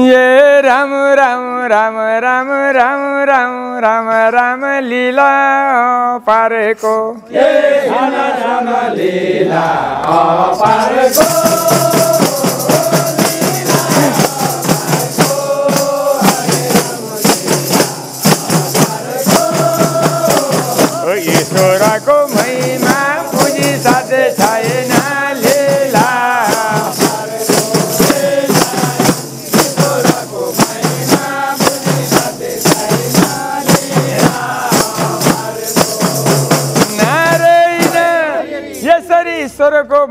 ये राम राम राम राम राम राम राम राम लीला पारेको। ओ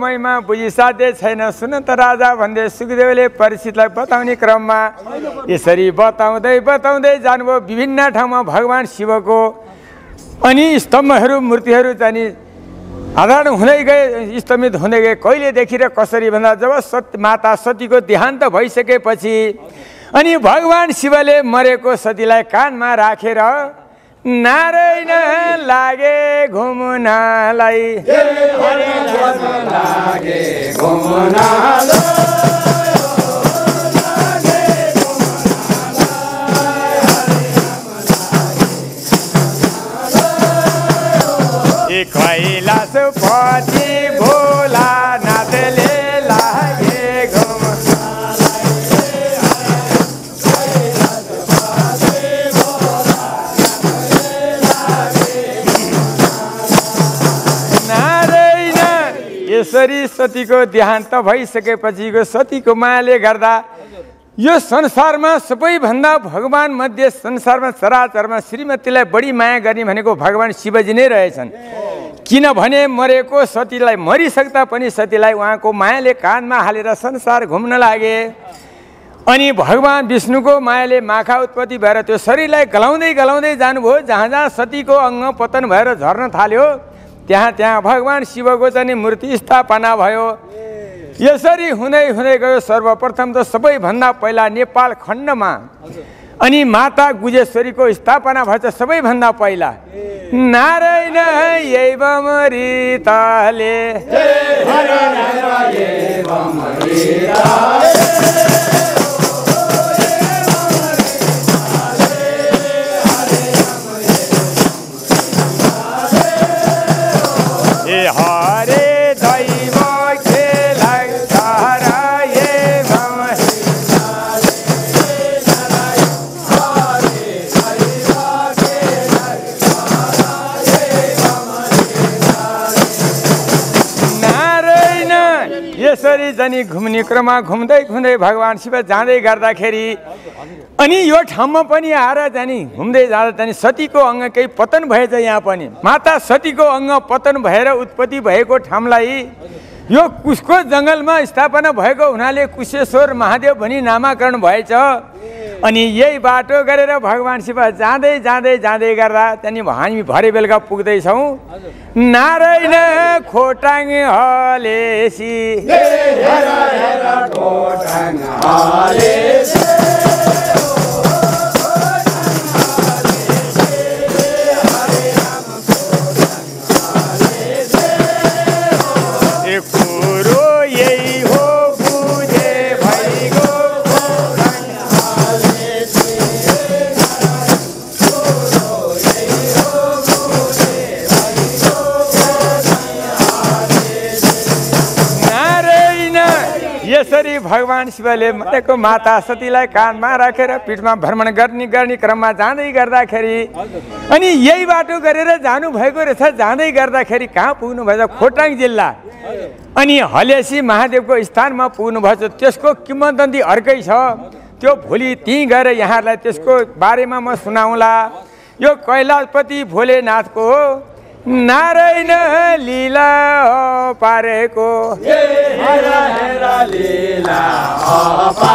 महिमा बुझी साध्य छैन। सुन त राजा भन्दै सुखदेवले परिचितलाई बताउने क्रममा यसरी बताउँदै बताउँदै जानुभयो विभिन्न ठाउँमा भगवान् शिवको। अनि स्तम्भहरू मूर्तिहरू चाहिँ आधार हुँदै गए स्तमित हुँदै गए। कहिलेदेखि र कसरी भन्दा जब सत माता सतीको देहान्त भइसकेपछि अनि भगवान् शिवले मरेको सतीलाई कानमा राखेर नारायण लागे घुम्नलाई। लागे कैलाश पद यसरी सतीको देहान्त भइसकेपछिको सतीको मायाले गर्दा यो संसारमा सबैभन्दा भगवान् मध्ये संसारमा चराचरमा श्रीमतीलाई बढी माया गर्ने भनेको भगवान् शिवजी नै रहेछन्। किनभने मरेको सतीलाई मरिसक्दा पनि सतीलाई उहाँको मायाले कानमा हालेर संसार घुम्न लागे। अनि भगवान् विष्णुको मायाले माखा उत्पत्ति भएर त्यो शरीरलाई गलाउँदै गलाउँदै जानुभयो जहाँ जहाँ सतीको अङ्ग पतन भएर झर्न थाल्यो त्यहाँ त्यहाँ भगवान् शिवको चाहिँ मूर्ति स्थापना भयो यसरी हुँदै हुँदै गयो सर्वप्रथम त सबैभन्दा पहिला नेपाल खण्डमा अनि माता गुजेश्वरीको स्थापना भएछ सबैभन्दा पहिला नारायण यसरी जाने घुम्ने क्रममा घुम्दै घुम्दै भगवान् शिव जाँदै गर्दाखेरि अनि यो ठाउँमा पनि आएर जाने घुम्दै जाँदा जाने सतीको अङ्ग केही पतन भएछ यहाँ पनि। माता सतीको अङ्ग पतन भएर उत्पत्ति भएको ठाउँलाई यो कुसको जङ्गलमा स्थापना भएको हुनाले कुशेश्वर महादेव भनी नामाकरण भएछ। अनि यही बाटो गरेर भगवान् शिव जाँदै जाँदै जाँदै गर्दा त्यहाँदेखि हामी भरे बेलुका पुग्दैछौँ। नारायण खोटाङ हलेसी। भगवान् शिवले मरेको माता सतीलाई कानमा राखेर पिठमा भ्रमण गर्ने गर्ने क्रममा जाँदै गर्दाखेरि अनि यही बाटो गरेर जानुभएको रहेछ। जाँदै गर्दाखेरि कहाँ पुग्नु भएछ खोटाङ जिल्ला। अनि हलेसी महादेवको स्थानमा पुग्नु भएछ त्यसको किम्बदन्ती अर्कै छ। त्यो भोलि त्यहीँ गएर यहाँहरूलाई त्यसको बारेमा म सुनाउँला। यो कैलाशपति भोलेनाथको नारायण लीला पारेको। Papa.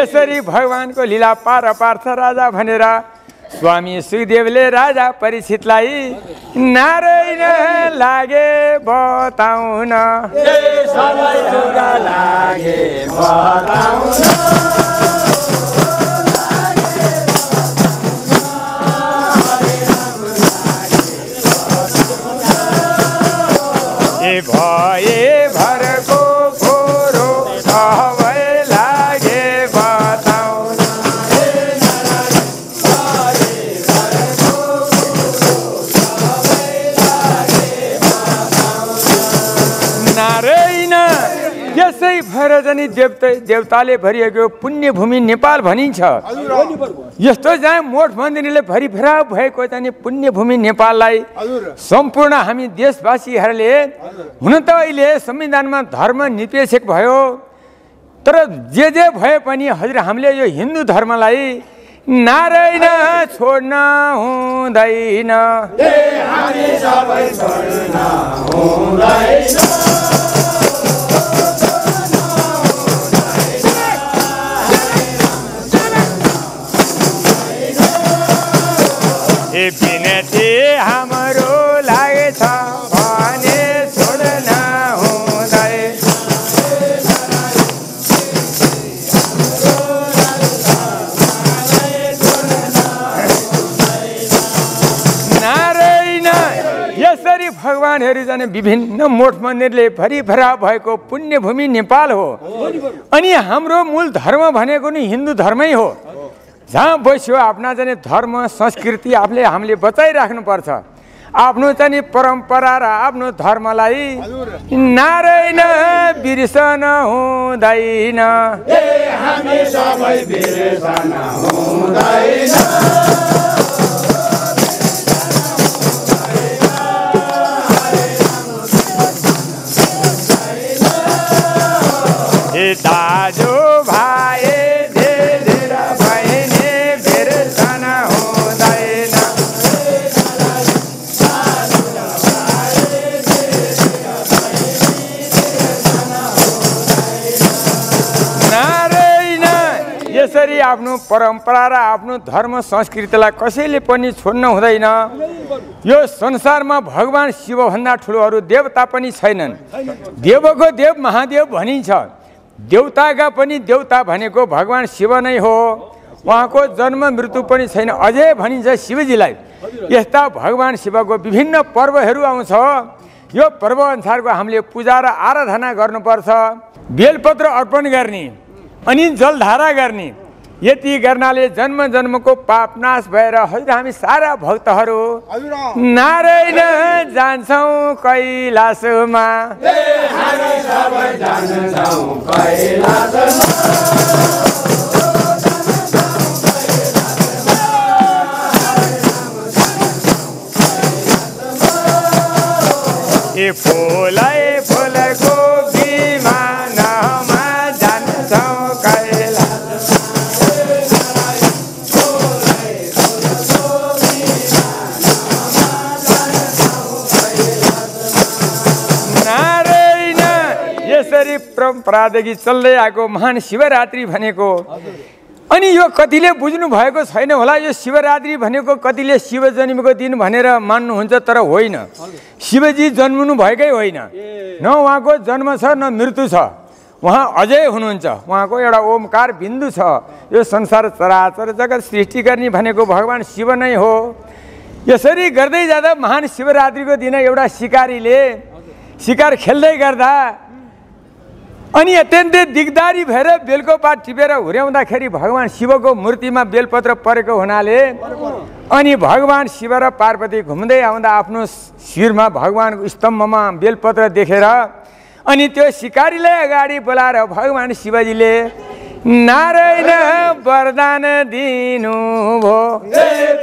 यसरी भगवान्को लीला पार पार्थ राजा भनेर स्वामी सुखदेवले राजा परीक्षितलाई नारायण लागे बताउन। ए भए जाने देवता देवताले भरिएको पुण्य भूमि नेपाल भनिन्छ। यस्तो जहाँ मोठ मन्दिरले भरिभरा भएको चाहिँ पुण्य भूमि नेपाललाई सम्पूर्ण हामी देशवासीहरूले हुन त अहिले संविधानमा धर्म निरपेक्षक भयो तर जे जे भए पनि हजुर हामीले यो हिन्दू धर्मलाई नारायण छोड्न हुँदैन। भगवान्हरू जाने विभिन्न मोठ मन्दिरले भरिभरा भएको पुण्य भूमि नेपाल हो। अनि हाम्रो मूल धर्म भनेको नि हिन्दू धर्मै हो। जहाँ बस्यो आफ्ना चाहिँ धर्म संस्कृति आफूले हामीले बचाइराख्नुपर्छ। आफ्नो चाहिँ परम्परा र आफ्नो धर्मलाई नारायण बिर्सन हुँदैन। ए आफ्नो परम्परा र आफ्नो धर्म संस्कृतिलाई कसैले पनि छोड्न हुँदैन। यो संसारमा भगवान् शिवभन्दा ठुलोहरू देवता पनि छैनन्। देवको देव महादेव भनिन्छ। देवताका पनि देवता भनेको भगवान् शिव नै हो। उहाँको जन्म मृत्यु पनि छैन। अझै भनिन्छ शिवजीलाई यस्ता भगवान् शिवको विभिन्न पर्वहरू आउँछ। यो पर्व अनुसारको हामीले पूजा र आराधना गर्नुपर्छ। बेलपत्र अर्पण गर्ने अनि जलधारा गर्ने। यति गर्नाले जन्म जन्मको पाप नाश भएर हजुर हामी सारा भक्तहरू नारायण जान्छौँ कैलासमा ए फुलै परम्परादेखि चल्दै आएको महान शिवरात्रि भनेको। अनि यो कतिले बुझ्नु भएको छैन होला यो शिवरात्रि भनेको कतिले शिव जन्मेको दिन भनेर मान्नुहुन्छ तर होइन। शिवजी जन्मनु भएकै होइन। न उहाँको जन्म छ न मृत्यु छ। उहाँ अझै हुनुहुन्छ। उहाँको एउटा ओमकार बिन्दु छ। यो संसार चराचर जगत सृष्टि गर्ने भनेको भगवान् शिव नै हो। यसरी गर्दै जाँदा महान शिवरात्रिको दिन एउटा सिकारीले सिकार खेल्दै गर्दा अनि अत्यन्तै दिगदारी भएर बेलको पात टिपेर हुर्याउँदाखेरि भगवान् शिवको मूर्तिमा बेलपत्र परेको हुनाले अनि भगवान् शिव र पार्वती घुम्दै आउँदा आफ्नो शिरमा भगवान्को स्तम्भमा बेलपत्र देखेर अनि त्यो सिकारीलाई अगाडि बोलाएर भगवान् शिवजीले नारायण वरदान दिनुभयो ए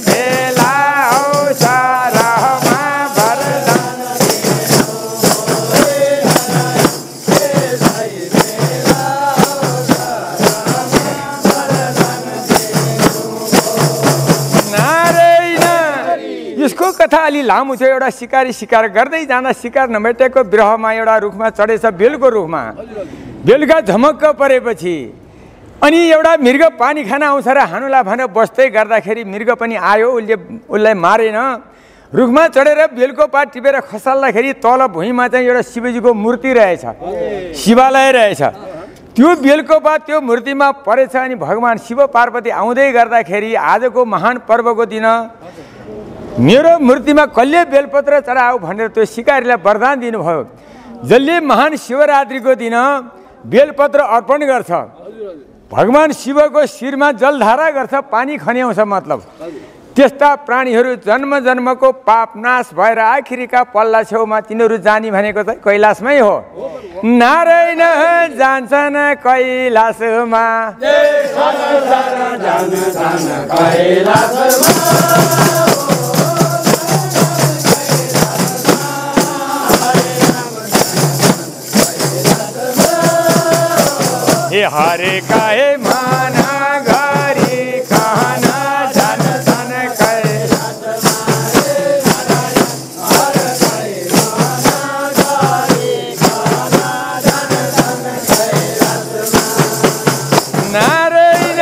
बेला यसको कथा अलि लामो थियो एउटा सिकारी सिकार गर्दै जाँदा सिकार नभेटेको बिरहमा एउटा रुखमा चढेछ बेलको रुखमा। बेलुका झमक्क परेपछि अनि एउटा मृग पानी खान आउँछ र हानुला भनेर बस्दै गर्दाखेरि मृग पनि आयो उसले उसलाई मारेन। रुखमा चढेर बेलको पात टिपेर खसाल्दाखेरि तल भुइँमा चाहिँ एउटा शिवजीको मूर्ति रहेछ। शिवालय रहेछ। त्यो बेलको पात त्यो मूर्तिमा परेछ अनि भगवान् शिव पार्वती आउँदै गर्दाखेरि आजको महान पर्वको दिन। मेरो मूर्तिमा कहिले बेलपत्र चढाऊ भनेर त्यो सिकारीलाई वरदान दिनुभयो। जसले महान शिवरात्रिको दिन बेलपत्र अर्पण गर्छ। भगवान् शिवको शिरमा जलधारा गर्छ पानी खन्याउँछ मतलब। त्यस्ता प्राणीहरू जन्म जन्मको पाप नाश भएर आखिरीका पल्ला छेउमा तिनीहरू जाने भनेको चाहिँ कैलाशमै हो। नारायण जान्छन् कैलाशमा। हरे काहे माना कहना जन जन कैलाश नारायण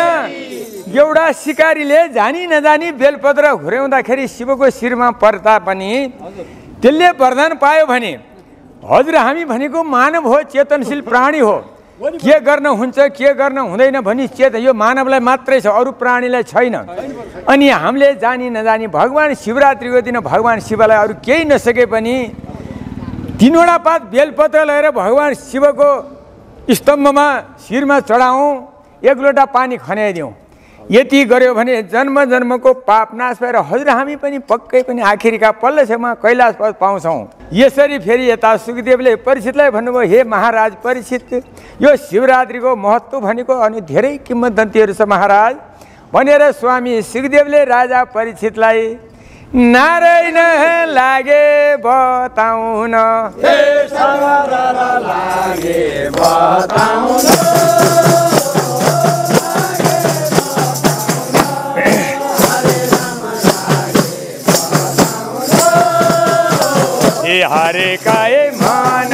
एउटा सिकारीले जानी नजानी बेलपत्र घुर्याउँदाखेरि शिवको शिरमा पर्दा पनि त्यसले वरदान पायो भने हजुर हामी भनेको मानव हो चेतनशील प्राणी हो। के गर्न हुन्छ के गर्न हुँदैन भनी चेत यो मानवलाई मात्रै छ अरू प्राणीलाई छैन। अनि हामीले जानी नजानी भगवान् शिवरात्रिको दिन भगवान् शिवलाई अरू केही नसके पनि तिनवटा पात बेलपत्र लगेर भगवान् शिवको स्तम्भमा शिरमा चढाउँ एक लोटा पानी खनाइदिउँ यति गऱ्यो भने जन्म जन्मको पाप नाश भएर हजुर हामी पनि पक्कै पनि आखिरीका पल्लो छेउमा कैलाश पद पाउँछौँ। यसरी फेरि यता सुखदेवले परीक्षितलाई भन्नुभयो हे महाराज परीक्षित यो शिवरात्रिको महत्त्व भनेको अनि धेरै किम्वदन्तीहरू छ महाराज। भनेर स्वामी सुखदेवले राजा परीक्षितलाई नारायण लागे बताउन। हे हरे काय मान